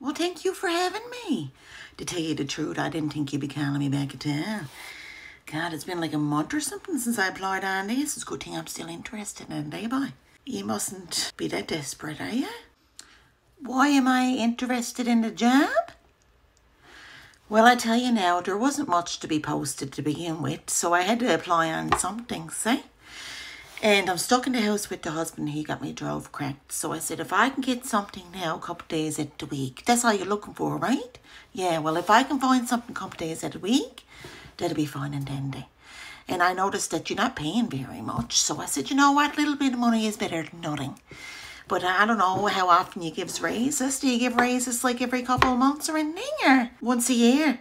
Well, thank you for having me. To tell you the truth, I didn't think you'd be calling me back at town. God, it's been like a month or something since I applied on this. It's a good thing I'm still interested in it, eh, boy? You mustn't be that desperate, are you? Why am I interested in the job? Well, I tell you now, there wasn't much to be posted to begin with, so I had to apply on something, see? And I'm stuck in the house with the husband. He got me a drove cracked. So I said, if I can get something now, a couple days at the week, that's all you're looking for, right? Yeah, well, if I can find something a couple days at a week, that'll be fine and dandy. And I noticed that you're not paying very much. So I said, you know what, a little bit of money is better than nothing. But I don't know how often you gives raises. Do you give raises like every couple of months or anything, or once a year?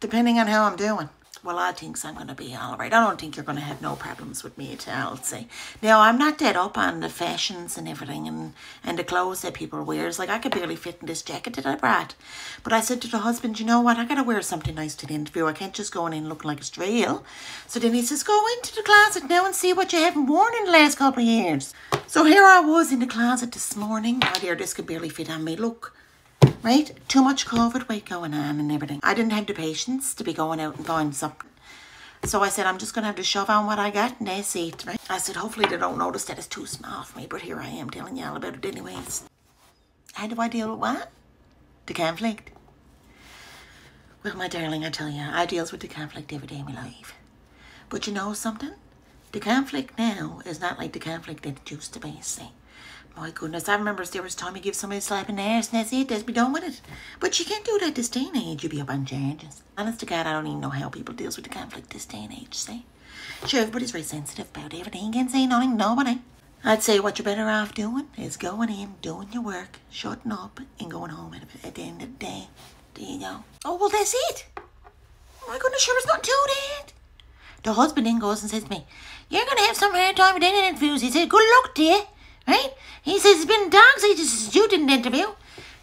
Depending on how I'm doing. Well, I think I'm going to be all right. I don't think you're going to have no problems with me at all, see. Now, I'm not dead up on the fashions and everything and, and the clothes that people wears. Like, I could barely fit in this jacket that I brought. But I said to the husband, you know what, I got to wear something nice to the interview. I can't just go in and look like a strail. So then he says, go into the closet now and see what you haven't worn in the last couple of years. So here I was in the closet this morning. Oh dear, this could barely fit on me. Look, right? Too much COVID weight going on and everything. I didn't have the patience to be going out and buying something. So I said, I'm just going to have to shove on what I got and that's it, right? I said, hopefully they don't notice that it's too small for me, but here I am telling you all about it anyways. How do I deal with what? The conflict. Well, my darling, I tell you, I deals with the conflict every day of my life. But you know something? The conflict now is not like the conflict that it used to be, see? My goodness, I remember there was time you give somebody a slap in the ass and that's it, that's be done with it. But you can't do that this day and age, you be up on charges. Honest to God, I don't even know how people deals with the conflict this day and age, see? Sure, everybody's very sensitive about everything, can't say nothing, nobody. I'd say what you're better off doing is going in, doing your work, shutting up, and going home at, the end of the day. There you go. Oh, well, that's it. My goodness, sure, it's not too late. The husband then goes and says to me, You're going to have some hard time with any interviews. He said, Good luck you. Right? He says, It's been ages since you did an interview.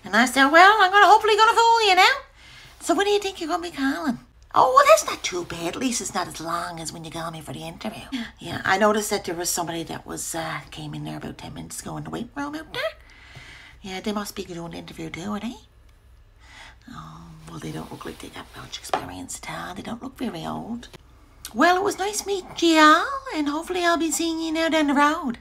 And I said, Well, I'm gonna hopefully going to fool you now. So when do you think you're going to be calling? Oh, well, that's not too bad. At least it's not as long as when you called me for the interview. Yeah, I noticed that there was somebody that was uh, came in there about 10 minutes ago in the waiting room out there. Yeah, they must be doing the interview too, are they? Oh, well, they don't look like they got much experience at all. They don't look very old. Well, it was nice meeting you all, and hopefully I'll be seeing you now down the road.